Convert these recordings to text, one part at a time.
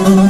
Thank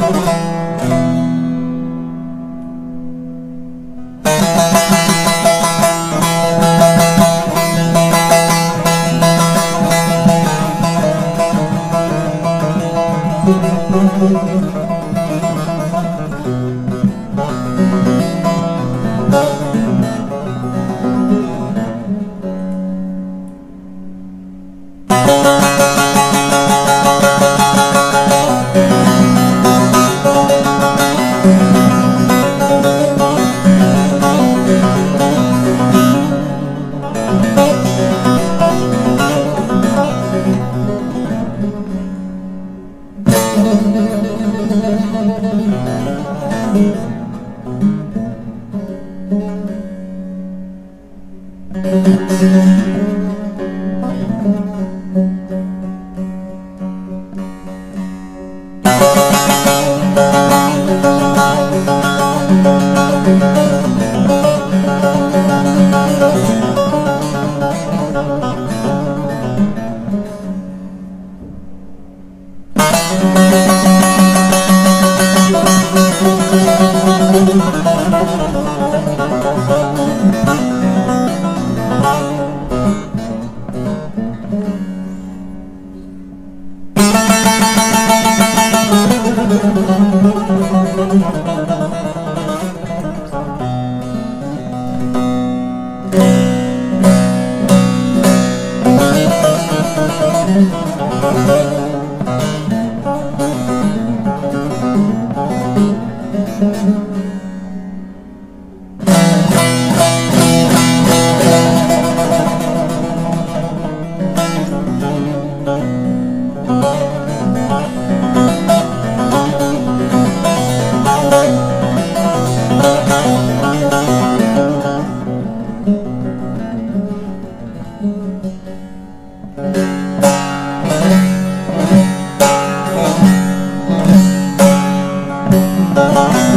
Müzik Música